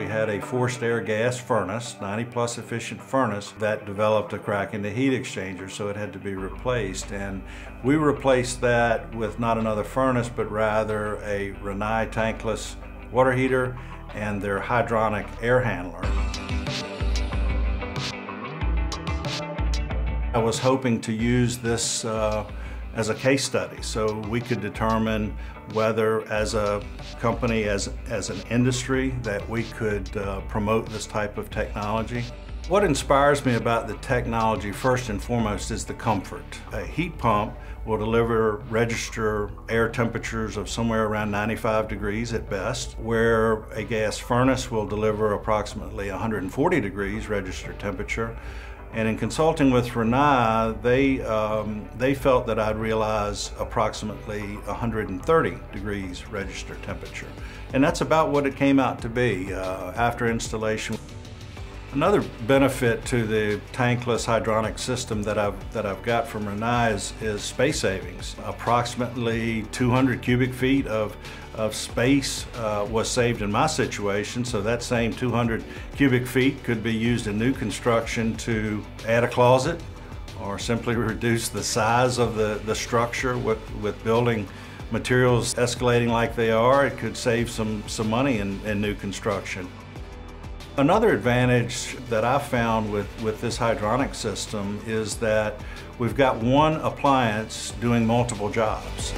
had a forced air gas furnace, 90 plus efficient furnace, that developed a crack in the heat exchanger, so it had to be replaced. And we replaced that with not another furnace, but rather a Rinnai tankless water heater and their hydronic air handler. I was hoping to use this uh, as a case study so we could determine whether as a company, as, as an industry, that we could uh, promote this type of technology. What inspires me about the technology first and foremost is the comfort. A heat pump will deliver register air temperatures of somewhere around 95 degrees at best, where a gas furnace will deliver approximately 140 degrees register temperature. And in consulting with Rinnai, they, um, they felt that I'd realize approximately 130 degrees register temperature. And that's about what it came out to be uh, after installation. Another benefit to the tankless hydronic system that I've, that I've got from Rinnai is, is space savings. Approximately 200 cubic feet of, of space uh, was saved in my situation, so that same 200 cubic feet could be used in new construction to add a closet or simply reduce the size of the, the structure with, with building materials escalating like they are. It could save some, some money in, in new construction. Another advantage that I found with, with this hydronic system is that we've got one appliance doing multiple jobs.